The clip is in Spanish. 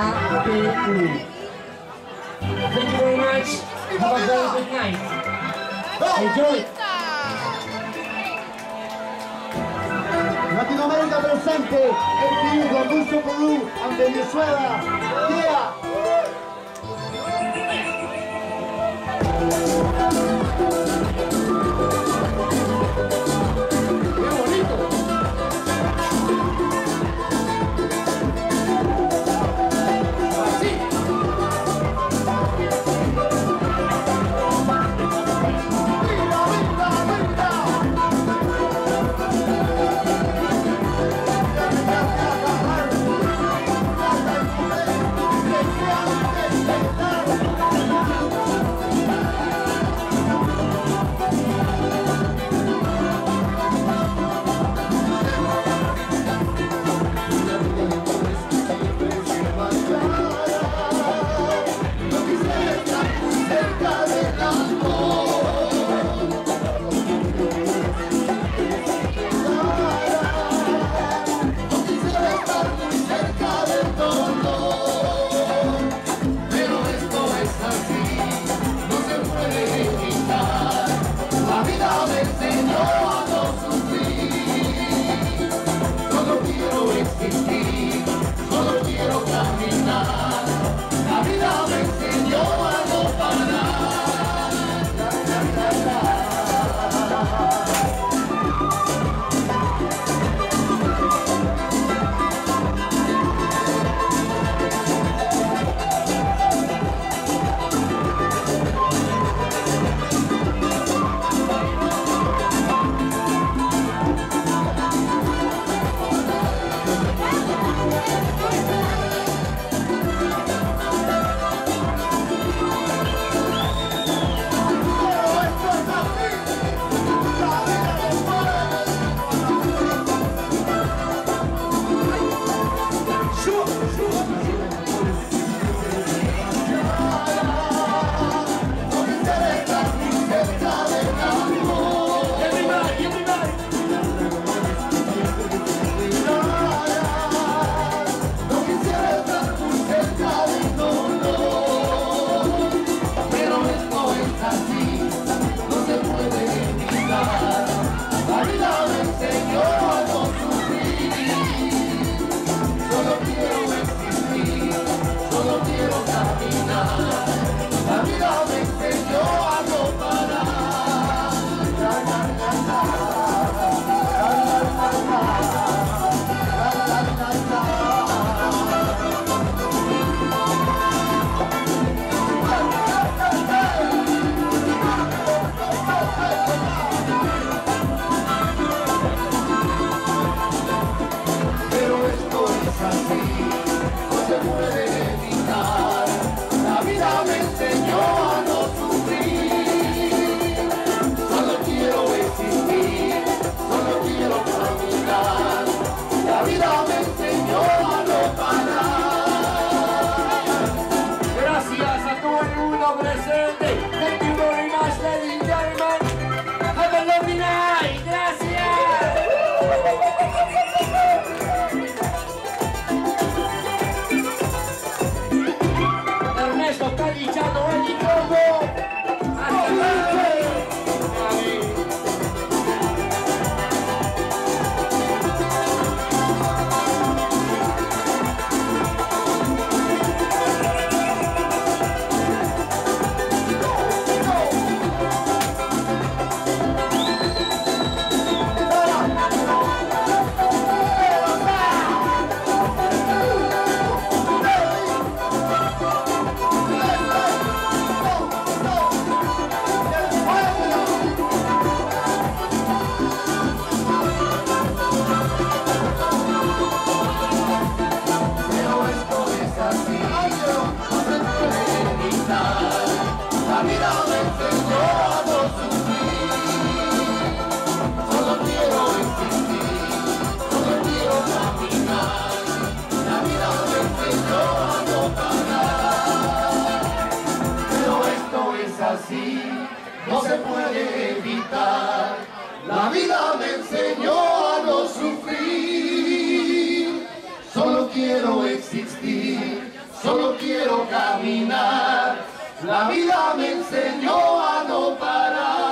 APU. Thank you very much. Have a very good night. Enjoy. Latinoamérica presente, el con Augusto Perú ante Venezuela. Yeah. 아. no se puede evitar. La vida me enseñó a no sufrir, solo quiero existir, solo quiero caminar. La vida me enseñó a no parar.